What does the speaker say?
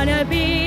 wanna be